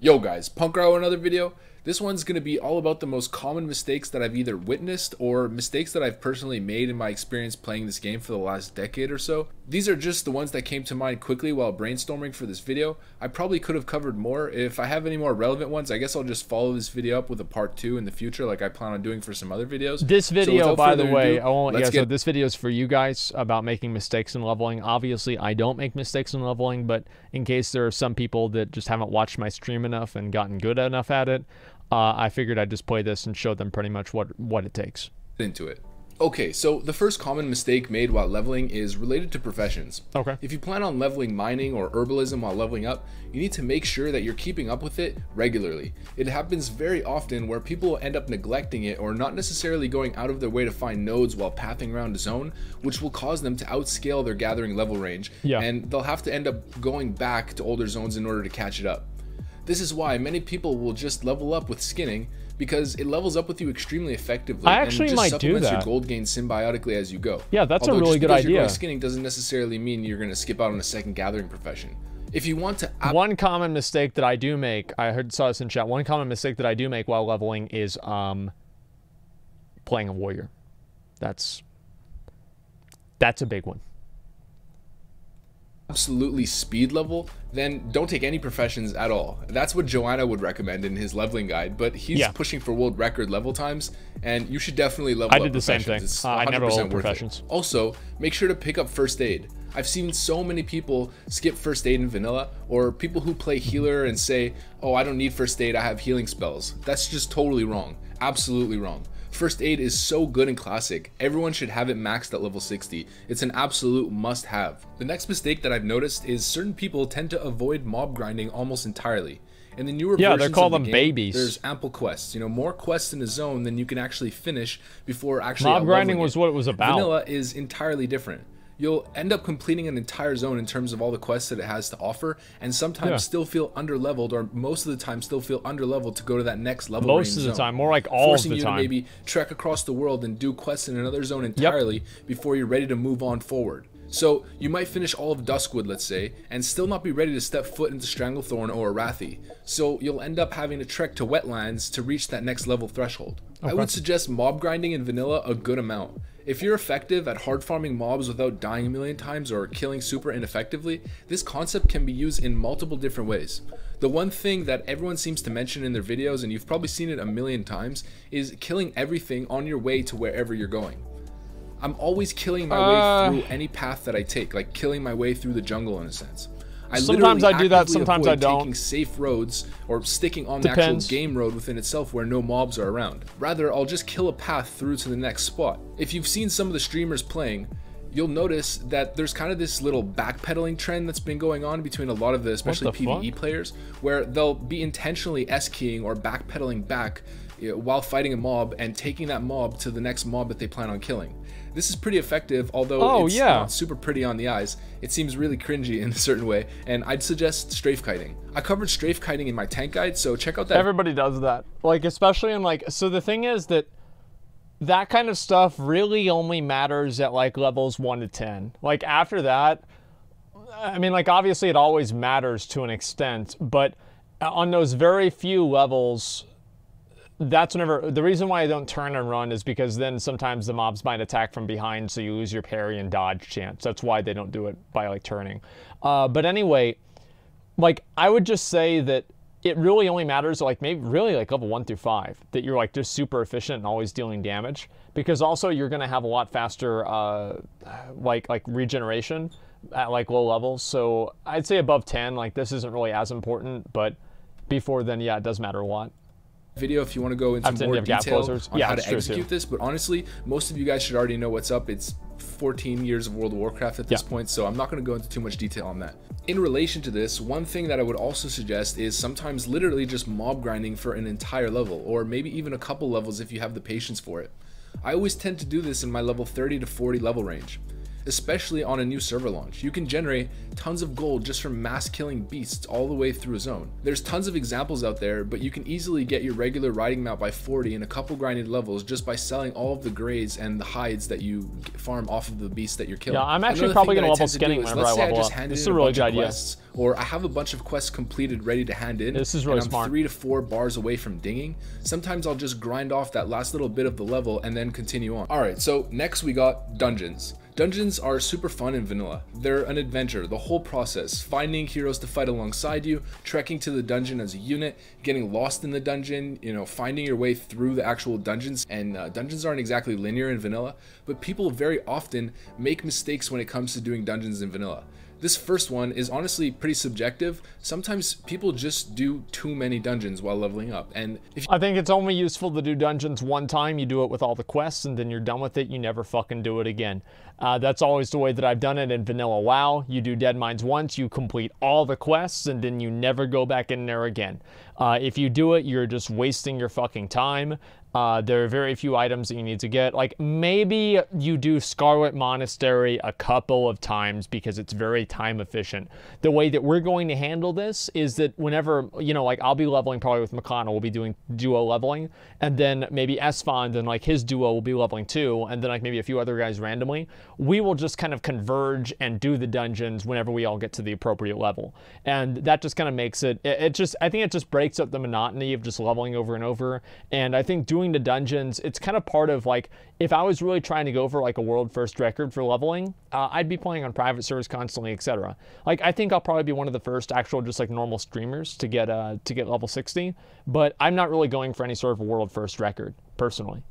Yo guys, Punk Row another video. This one's going to be all about the most common mistakes that I've either witnessed or mistakes that I've personally made in my experience playing this game for the last decade or so. These are just the ones that came to mind quickly while brainstorming for this video. I probably could have covered more. If I have any more relevant ones, I guess I'll just follow this video up with a part 2 in the future like I plan on doing for some other videos. This video, so by the way, ado, I won't, yeah, get... so this video is for you guys about making mistakes in leveling. Obviously, I don't make mistakes in leveling, but in case there are some people that just haven't watched my stream enough and gotten good enough at it, uh, I figured I'd just play this and show them pretty much what what it takes. Into it. Okay, so the first common mistake made while leveling is related to professions. Okay. If you plan on leveling mining or herbalism while leveling up, you need to make sure that you're keeping up with it regularly. It happens very often where people end up neglecting it or not necessarily going out of their way to find nodes while pathing around a zone, which will cause them to outscale their gathering level range. Yeah. And they'll have to end up going back to older zones in order to catch it up. This is why many people will just level up with skinning because it levels up with you extremely effectively. I actually and just might supplements do that. your gold gain symbiotically as you go. Yeah, that's Although a really good idea. skinning doesn't necessarily mean you're going to skip out on a second gathering profession. If you want to one common mistake that I do make, I heard saw this in chat. One common mistake that I do make while leveling is um playing a warrior. That's that's a big one absolutely speed level, then don't take any professions at all. That's what Joana would recommend in his leveling guide, but he's yeah. pushing for world record level times, and you should definitely level I did the same thing. Uh, I never leveled professions. It. Also, make sure to pick up first aid. I've seen so many people skip first aid in vanilla, or people who play healer and say, oh, I don't need first aid, I have healing spells. That's just totally wrong. Absolutely wrong. First Aid is so good and classic, everyone should have it maxed at level 60. It's an absolute must have. The next mistake that I've noticed is certain people tend to avoid mob grinding almost entirely. In the newer yeah, they call the them game, babies. There's ample quests. You know, more quests in a zone than you can actually finish before actually. Mob grinding was what it was about. Vanilla is entirely different you'll end up completing an entire zone in terms of all the quests that it has to offer, and sometimes yeah. still feel underleveled, or most of the time still feel underleveled to go to that next level. Most of the zone, time, more like all forcing of the you time. to maybe trek across the world and do quests in another zone entirely yep. before you're ready to move on forward. So you might finish all of Duskwood, let's say, and still not be ready to step foot into Stranglethorn or Arathi. So you'll end up having to trek to wetlands to reach that next level threshold. Okay. I would suggest mob grinding in vanilla a good amount. If you're effective at hard farming mobs without dying a million times or killing super ineffectively, this concept can be used in multiple different ways. The one thing that everyone seems to mention in their videos, and you've probably seen it a million times, is killing everything on your way to wherever you're going. I'm always killing my uh, way through any path that I take, like killing my way through the jungle in a sense. I sometimes I do that, sometimes I don't. Taking safe roads or sticking on Depends. the actual game road within itself where no mobs are around. Rather, I'll just kill a path through to the next spot. If you've seen some of the streamers playing, you'll notice that there's kind of this little backpedaling trend that's been going on between a lot of the, especially the PvE fuck? players, where they'll be intentionally S keying or backpedaling back you know, while fighting a mob and taking that mob to the next mob that they plan on killing. This is pretty effective, although oh, it's yeah. not super pretty on the eyes. It seems really cringy in a certain way, and I'd suggest strafe kiting. I covered strafe kiting in my tank guide, so check out that. Everybody does that. Like, especially in like, so the thing is that that kind of stuff really only matters at like levels 1 to 10. Like after that, I mean like obviously it always matters to an extent, but on those very few levels that's whenever the reason why I don't turn and run is because then sometimes the mobs might attack from behind, so you lose your parry and dodge chance. That's why they don't do it by like turning. Uh, but anyway, like I would just say that it really only matters like maybe really like level one through five that you're like just super efficient and always dealing damage because also you're gonna have a lot faster uh, like like regeneration at like low levels. So I'd say above 10, like this isn't really as important, but before then, yeah, it does matter a lot video if you want to go into more detail on yeah, how to execute this. But honestly, most of you guys should already know what's up. It's 14 years of World of Warcraft at this yeah. point, so I'm not going to go into too much detail on that. In relation to this, one thing that I would also suggest is sometimes literally just mob grinding for an entire level, or maybe even a couple levels if you have the patience for it. I always tend to do this in my level 30 to 40 level range especially on a new server launch. You can generate tons of gold just from mass killing beasts all the way through a zone. There's tons of examples out there, but you can easily get your regular riding mount by 40 in a couple grinded levels just by selling all of the grays and the hides that you farm off of the beasts that you're killing. Yeah, I'm actually probably going to level skinning whenever I level up. This is a really good idea. Quests, or I have a bunch of quests completed ready to hand in. This is really and I'm smart. three to four bars away from dinging. Sometimes I'll just grind off that last little bit of the level and then continue on. All right, so next we got dungeons. Dungeons are super fun in vanilla. They're an adventure, the whole process, finding heroes to fight alongside you, trekking to the dungeon as a unit, getting lost in the dungeon, you know, finding your way through the actual dungeons. And uh, dungeons aren't exactly linear in vanilla, but people very often make mistakes when it comes to doing dungeons in vanilla. This first one is honestly pretty subjective. Sometimes people just do too many dungeons while leveling up. And if I think it's only useful to do dungeons one time. You do it with all the quests and then you're done with it. You never fucking do it again. Uh, that's always the way that I've done it in Vanilla WoW. You do Dead Mines once, you complete all the quests, and then you never go back in there again. Uh, if you do it, you're just wasting your fucking time. Uh, there are very few items that you need to get. Like maybe you do Scarlet Monastery a couple of times because it's very time efficient. The way that we're going to handle this is that whenever, you know, like I'll be leveling probably with McConnell, we'll be doing duo leveling, and then maybe Esfand and like his duo will be leveling too, and then like maybe a few other guys randomly. We will just kind of converge and do the dungeons whenever we all get to the appropriate level. And that just kind of makes it, it, it just, I think it just breaks up the monotony of just leveling over and over. And I think doing the dungeons, it's kind of part of like, if I was really trying to go for like a world first record for leveling, uh, I'd be playing on private servers constantly, etc. Like I think I'll probably be one of the first actual just like normal streamers to get uh to get level 60, but I'm not really going for any sort of world first record personally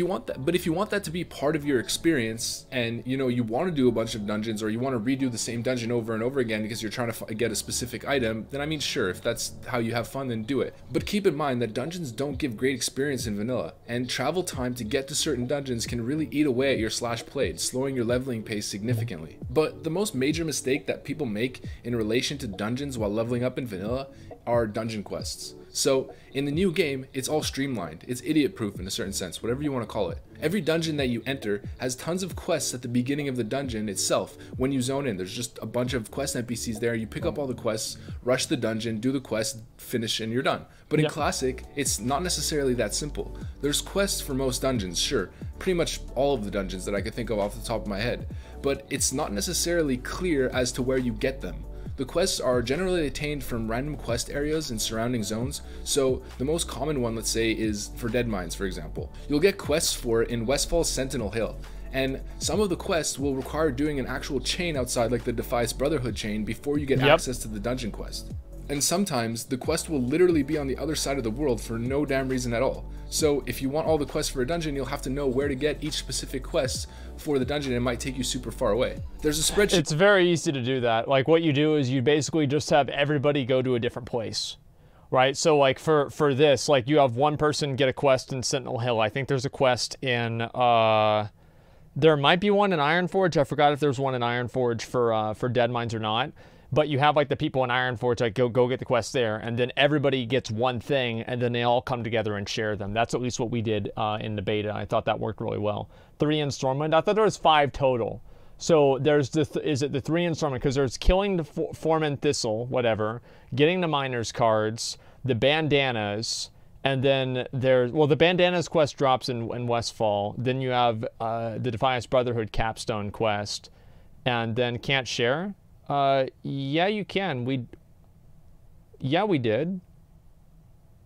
you want that? But if you want that to be part of your experience and you know you want to do a bunch of dungeons or you want to redo the same dungeon over and over again because you're trying to get a specific item then i mean sure if that's how you have fun then do it. But keep in mind that dungeons don't give great experience in vanilla and travel time to get to certain dungeons can really eat away at your slash played slowing your leveling pace significantly. But the most major mistake that people make in relation to dungeons while leveling up in vanilla are dungeon quests so in the new game, it's all streamlined. It's idiot proof in a certain sense, whatever you want to call it. Every dungeon that you enter has tons of quests at the beginning of the dungeon itself. When you zone in, there's just a bunch of quest NPCs there. You pick up all the quests, rush the dungeon, do the quest, finish, and you're done. But in Classic, it's not necessarily that simple. There's quests for most dungeons, sure, pretty much all of the dungeons that I could think of off the top of my head, but it's not necessarily clear as to where you get them. The quests are generally attained from random quest areas in surrounding zones, so the most common one, let's say, is for Dead Mines, for example. You'll get quests for it in Westfall's Sentinel Hill, and some of the quests will require doing an actual chain outside like the Defias Brotherhood chain before you get yep. access to the dungeon quest. And sometimes the quest will literally be on the other side of the world for no damn reason at all. So if you want all the quests for a dungeon, you'll have to know where to get each specific quest for the dungeon. It might take you super far away. There's a spreadsheet. It's very easy to do that. Like what you do is you basically just have everybody go to a different place. Right? So like for for this, like you have one person get a quest in Sentinel Hill. I think there's a quest in uh there might be one in Ironforge. I forgot if there's one in Ironforge for uh, for Dead Mines or not but you have like the people in Ironforge like go go get the quest there, and then everybody gets one thing, and then they all come together and share them. That's at least what we did uh, in the beta. I thought that worked really well. Three in Stormwind. I thought there was five total. So there's the th- is it the three in Stormwind because there's killing the for- Foreman Thistle, whatever, getting the miners cards, the bandanas. And then there's well, the bandanas quest drops in, in Westfall. Then you have uh, the Defias Brotherhood capstone quest, and then can't share. Uh, yeah, you can. We, yeah, we did.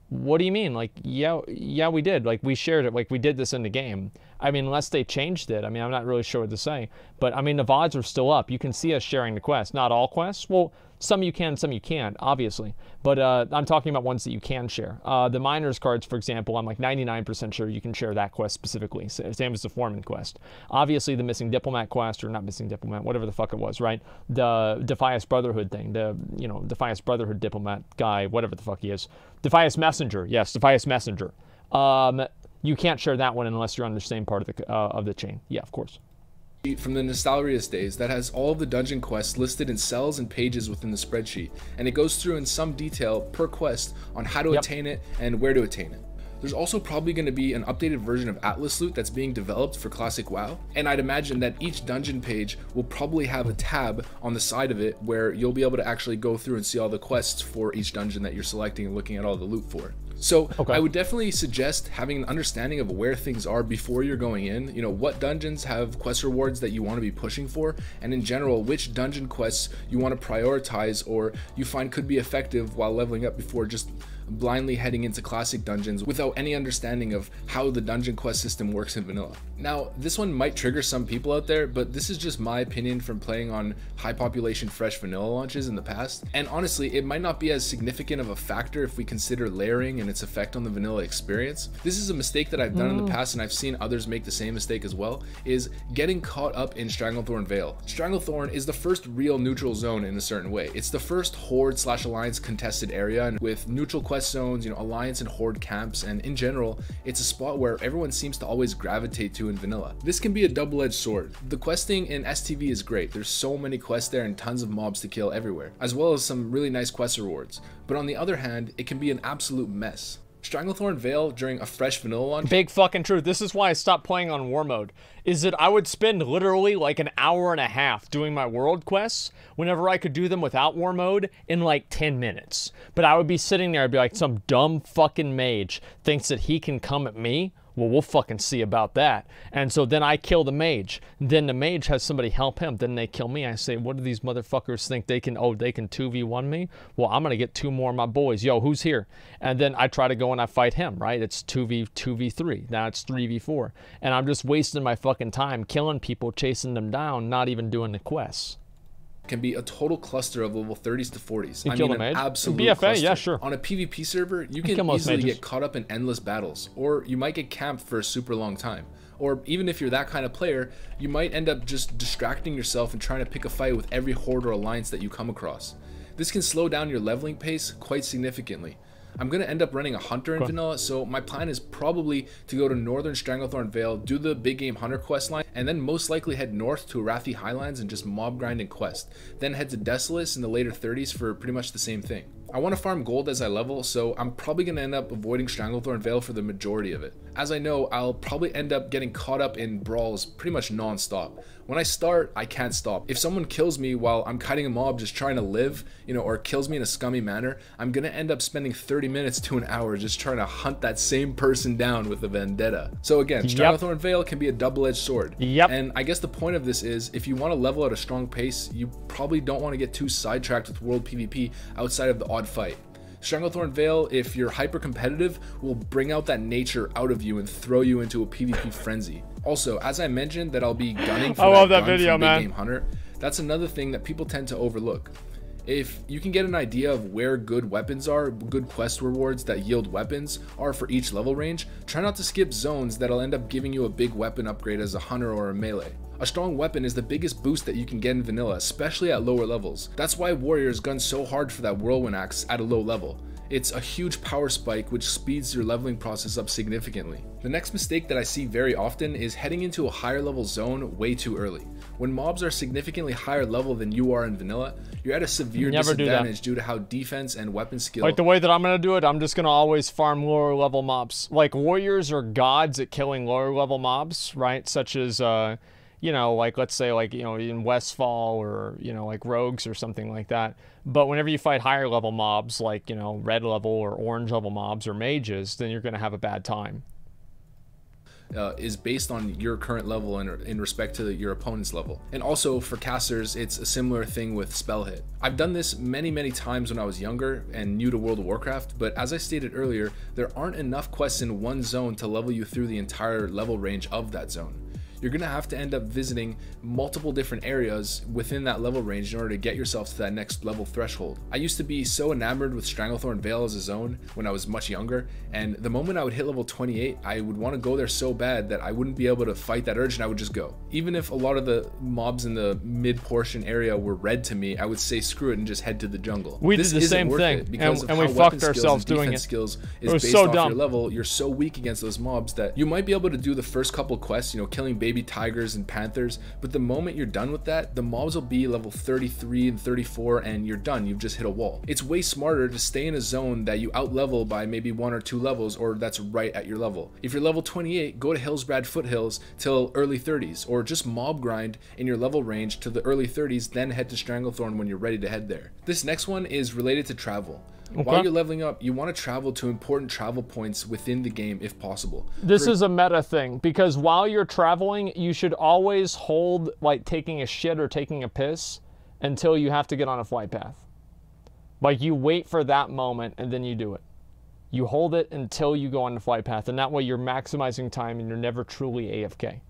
What do you mean? Like, yeah, yeah, we did. Like, we shared it. Like, we did this in the game. I mean, unless they changed it. I mean, I'm not really sure what to say. But I mean, the VODs are still up. You can see us sharing the quest. Not all quests. Well, some you can, some you can't, obviously. But uh, I'm talking about ones that you can share. Uh, the miners cards, for example, I'm like 99% sure you can share that quest specifically. Same as the foreman quest. Obviously, the missing diplomat quest, or not missing diplomat, whatever the fuck it was, right? The Defias Brotherhood thing, the you know Defias Brotherhood diplomat guy, whatever the fuck he is. Defias Messenger, yes, Defias Messenger. Um, you can't share that one unless you're on the same part of the uh, of the chain. Yeah, of course from the Nostalrius days that has all of the dungeon quests listed in cells and pages within the spreadsheet, and it goes through in some detail per quest on how to yep. attain it and where to attain it. There's also probably going to be an updated version of Atlas Loot that's being developed for Classic WoW, and I'd imagine that each dungeon page will probably have a tab on the side of it where you'll be able to actually go through and see all the quests for each dungeon that you're selecting and looking at all the loot for. So okay. I would definitely suggest having an understanding of where things are before you're going in. You know, what dungeons have quest rewards that you want to be pushing for, and in general, which dungeon quests you want to prioritize or you find could be effective while leveling up before just blindly heading into classic dungeons without any understanding of how the dungeon quest system works in vanilla. Now, this one might trigger some people out there, but this is just my opinion from playing on high population fresh vanilla launches in the past. And honestly, it might not be as significant of a factor if we consider layering and its effect on the vanilla experience. This is a mistake that I've done mm. in the mm. past and I've seen others make the same mistake as well, is getting caught up in Stranglethorn Vale. Stranglethorn is the first real neutral zone in a certain way. It's the first Horde slash Alliance contested area and with neutral quest zones, you know, Alliance and Horde camps, and in general, it's a spot where everyone seems to always gravitate to in vanilla. This can be a double-edged sword. The questing in STV is great. There's so many quests there and tons of mobs to kill everywhere, as well as some really nice quest rewards. But on the other hand, it can be an absolute mess. Stranglethorn Vale during a fresh vanilla launch. Big fucking truth. This is why I stopped playing on war mode. Is that I would spend literally like an hour and a half doing my world quests whenever I could do them without war mode in like 10 minutes. But I would be sitting there, I'd be like, some dumb fucking mage thinks that he can come at me well, we'll fucking see about that. And so then I kill the mage. Then the mage has somebody help him. Then they kill me. I say, what do these motherfuckers think they can, oh, they can 2v1 me? Well, I'm going to get two more of my boys. Yo, who's here? And then I try to go and I fight him, right? It's 2v, 2v3. Now it's 3v4. And I'm just wasting my fucking time killing people, chasing them down, not even doing the quests can be a total cluster of level 30s to 40s. You I mean, an absolute BFA, cluster. yeah, sure. On a PvP server, you can easily get caught up in endless battles, or you might get camped for a super long time. Or even if you're that kind of player, you might end up just distracting yourself and trying to pick a fight with every horde or alliance that you come across. This can slow down your leveling pace quite significantly. I'm going to end up running a hunter in vanilla, so my plan is probably to go to Northern Stranglethorn Vale, do the big game hunter quest line, and then most likely head north to Arathi Highlands and just mob grind and quest. Then head to Desolace in the later 30s for pretty much the same thing. I want to farm gold as I level, so I'm probably going to end up avoiding Stranglethorn Vale for the majority of it. As I know, I'll probably end up getting caught up in brawls pretty much non-stop. When I start, I can't stop. If someone kills me while I'm kiting a mob just trying to live, you know, or kills me in a scummy manner, I'm gonna end up spending 30 minutes to an hour just trying to hunt that same person down with a vendetta. So again, Stranglethorn yep. Vale can be a double-edged sword. Yep. And I guess the point of this is, if you want to level at a strong pace, you probably don't want to get too sidetracked with world PvP outside of the odd fight. Stranglethorn Vale, if you're hyper competitive, will bring out that nature out of you and throw you into a PvP frenzy. Also, as I mentioned that I'll be gunning for I love that, that video, man. Game Hunter, that's another thing that people tend to overlook. If you can get an idea of where good weapons are, good quest rewards that yield weapons are for each level range, try not to skip zones that'll end up giving you a big weapon upgrade as a hunter or a melee. A strong weapon is the biggest boost that you can get in vanilla, especially at lower levels. That's why warriors gun so hard for that whirlwind axe at a low level. It's a huge power spike which speeds your leveling process up significantly. The next mistake that I see very often is heading into a higher level zone way too early. When mobs are significantly higher level than you are in vanilla, you're at a severe Never disadvantage due to how defense and weapon skill. Like the way that I'm gonna do it, I'm just gonna always farm lower level mobs. Like warriors are gods at killing lower level mobs, right? Such as uh you know, like let's say like, you know, in Westfall or, you know, like rogues or something like that. But whenever you fight higher level mobs like, you know, red level or orange level mobs or mages, then you're going to have a bad time. Uh, is based on your current level in, in respect to your opponent's level. And also for casters, it's a similar thing with spell hit. I've done this many, many times when I was younger and new to World of Warcraft, but as I stated earlier, there aren't enough quests in one zone to level you through the entire level range of that zone you're going to have to end up visiting multiple different areas within that level range in order to get yourself to that next level threshold. I used to be so enamored with Stranglethorn Vale as a zone when I was much younger, and the moment I would hit level 28, I would want to go there so bad that I wouldn't be able to fight that urge and I would just go. Even if a lot of the mobs in the mid portion area were red to me, I would say screw it and just head to the jungle. We this did the same thing, because and, and we fucked ourselves doing it. Skills is it was based so off dumb. your level. You're so weak against those mobs that you might be able to do the first couple quests, you know, killing baby maybe tigers and panthers. But the moment you're done with that, the mobs will be level 33 and 34 and you're done. You've just hit a wall. It's way smarter to stay in a zone that you outlevel by maybe one or two levels or that's right at your level. If you're level 28, go to Hillsbrad Foothills till early 30s or just mob grind in your level range to the early 30s, then head to Stranglethorn when you're ready to head there. This next one is related to travel. Okay. While you're leveling up, you want to travel to important travel points within the game if possible. This For- is a meta thing because while you're traveling, you should always hold like taking a shit or taking a piss until you have to get on a flight path. Like you wait for that moment and then you do it. You hold it until you go on the flight path, and that way you're maximizing time and you're never truly AFK.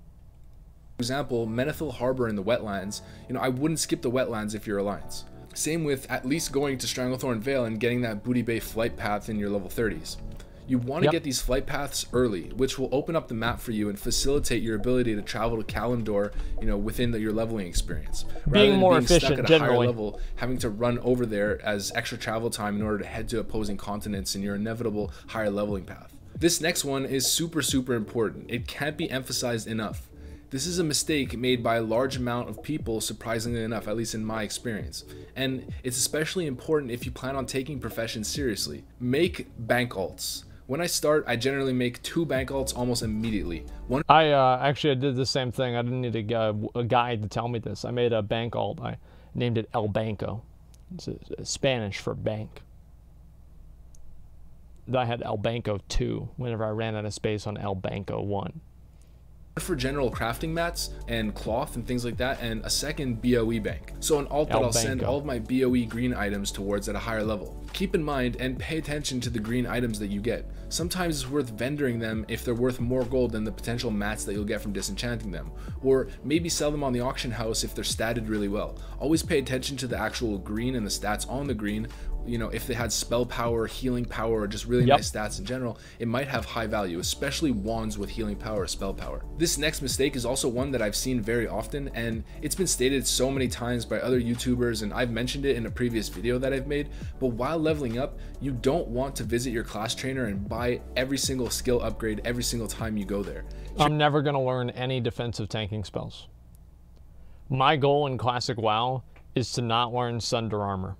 For example, Menethil Harbor in the wetlands, you know, I wouldn't skip the wetlands if you're Alliance. Same with at least going to Stranglethorn Vale and getting that Booty Bay flight path in your level 30s. You want to yep. get these flight paths early, which will open up the map for you and facilitate your ability to travel to Kalimdor, you know, within the, your leveling experience. Being more being efficient, stuck at a generally. higher level, having to run over there as extra travel time in order to head to opposing continents in your inevitable higher leveling path. This next one is super, super important. It can't be emphasized enough. This is a mistake made by a large amount of people, surprisingly enough, at least in my experience. And it's especially important if you plan on taking profession seriously. Make bank alts. When I start, I generally make two bank alts almost immediately. One I uh, actually I did the same thing. I didn't need a, a guide to tell me this. I made a bank alt. I named it El Banco. It's a Spanish for bank. I had El Banco 2 whenever I ran out of space on El Banco 1 for general crafting mats and cloth and things like that, and a second BOE bank. So an alt that I'll send all of my BOE green items towards at a higher level. Keep in mind and pay attention to the green items that you get. Sometimes it's worth vendoring them if they're worth more gold than the potential mats that you'll get from disenchanting them, or maybe sell them on the auction house if they're statted really well. Always pay attention to the actual green and the stats on the green you know, if they had spell power, healing power, or just really yep. nice stats in general, it might have high value, especially wands with healing power or spell power. This next mistake is also one that I've seen very often, and it's been stated so many times by other YouTubers, and I've mentioned it in a previous video that I've made. But while leveling up, you don't want to visit your class trainer and buy every single skill upgrade every single time you go there. I'm never going to learn any defensive tanking spells. My goal in Classic WoW is to not learn Sunder Armor.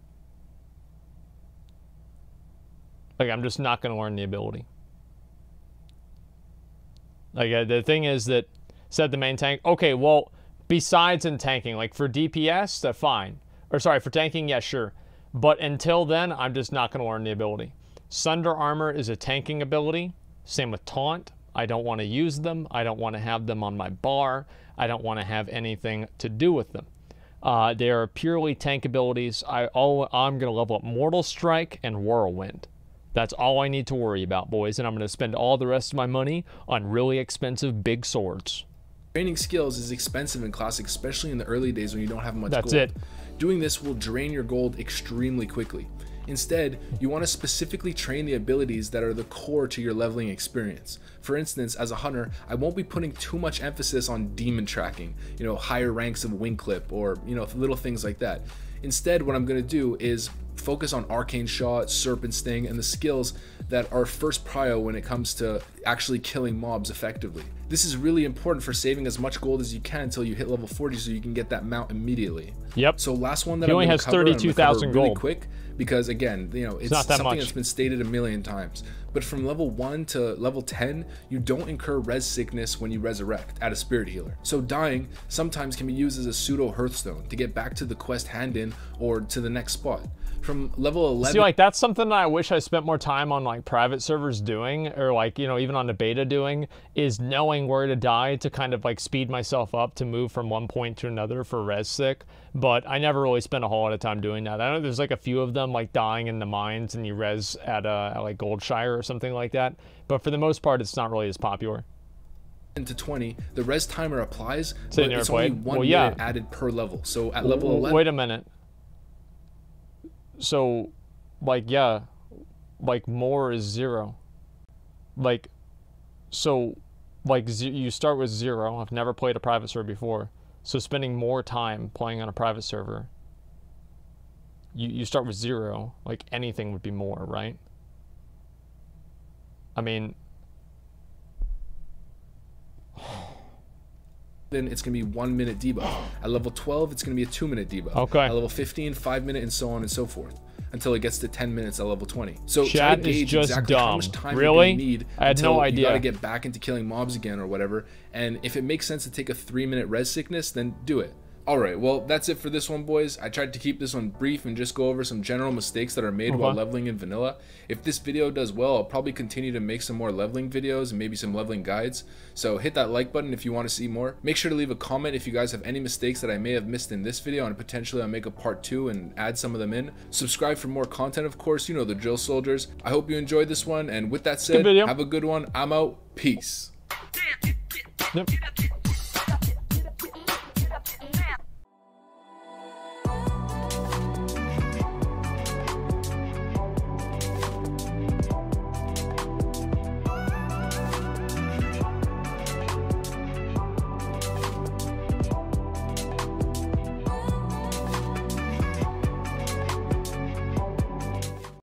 Like, I'm just not going to learn the ability. Like, uh, the thing is that, said the main tank, okay, well, besides in tanking, like for DPS, that's fine. Or sorry, for tanking, yeah, sure. But until then, I'm just not going to learn the ability. Sunder Armor is a tanking ability. Same with Taunt. I don't want to use them. I don't want to have them on my bar. I don't want to have anything to do with them. Uh, they are purely tank abilities. I, all, I'm going to level up Mortal Strike and Whirlwind. That's all I need to worry about, boys, and I'm going to spend all the rest of my money on really expensive big swords. Training skills is expensive in Classic, especially in the early days when you don't have much That's gold. it. Doing this will drain your gold extremely quickly. Instead, you want to specifically train the abilities that are the core to your leveling experience. For instance, as a hunter, I won't be putting too much emphasis on demon tracking, you know, higher ranks of wing clip or, you know, little things like that. Instead, what I'm going to do is focus on arcane shot, serpent sting, and the skills that are first prio when it comes to actually killing mobs effectively. This is really important for saving as much gold as you can until you hit level 40 so you can get that mount immediately. Yep. So last one that he I'm only has 32,000 really gold. quick because again, you know, it's, it's something much. that's been stated a million times. But from level 1 to level 10, you don't incur res sickness when you resurrect at a spirit healer. So dying sometimes can be used as a pseudo hearthstone to get back to the quest hand in or to the next spot. From level 11 see like that's something that i wish i spent more time on like private servers doing or like you know even on the beta doing is knowing where to die to kind of like speed myself up to move from one point to another for res sick. But i never really spent a whole lot of time doing that. I know there's like a few of them like dying in the mines and you res at, uh, at like goldshire or something like that but for the most part it's not really as popular. To 20 the res timer applies so but it's only one well, yeah. minute added per level. So at level 11 wait a minute. So like yeah like more is zero. Like so like you start with zero. I've never played a private server before. So spending more time playing on a private server you, you start with zero. Like anything would be more right i mean then it's gonna be one minute debuff. At level 12, it's gonna be a two minute debuff. Okay. At level 15, five minute, and so on and so forth until it gets to 10 minutes at level 20. So to is just exactly how dumb. much time Really? need I had no idea. you gotta get back into killing mobs again or whatever. And if it makes sense to take a three minute res sickness, then do it. Alright, well, that's it for this one, boys. I tried to keep this one brief and just go over some general mistakes that are made while uh-huh. leveling in vanilla. If this video does well, I'll probably continue to make some more leveling videos and maybe some leveling guides. So hit that like button if you want to see more. Make sure to leave a comment if you guys have any mistakes that I may have missed in this video and potentially I'll make a part 2 and add some of them in. Subscribe for more content, of course, you know the drill soldiers. I hope you enjoyed this one, and with that said, have a good one. I'm out. Peace. Yep.